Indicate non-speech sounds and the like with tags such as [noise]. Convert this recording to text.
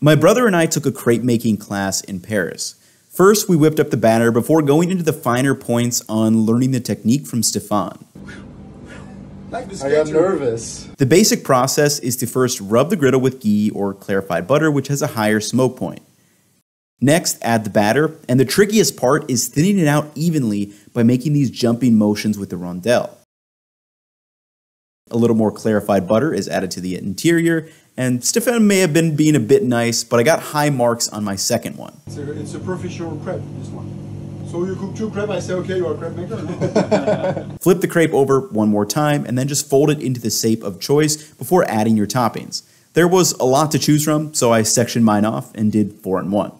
My brother and I took a crepe making class in Paris. First, we whipped up the batter before going into the finer points on learning the technique from Stefan. I got nervous. The basic process is to first rub the griddle with ghee or clarified butter, which has a higher smoke point. Next, add the batter, and the trickiest part is thinning it out evenly by making these jumping motions with the rondelle. A little more clarified butter is added to the interior, and Stefan may have been being a bit nice, but I got high marks on my second one. It's a, it's a professional crepe, this one. So you cook two crepe, I say, okay, you are a crepe maker? [laughs] [laughs] Flip the crepe over one more time, and then just fold it into the shape of choice before adding your toppings. There was a lot to choose from, so I sectioned mine off and did 4 and 1.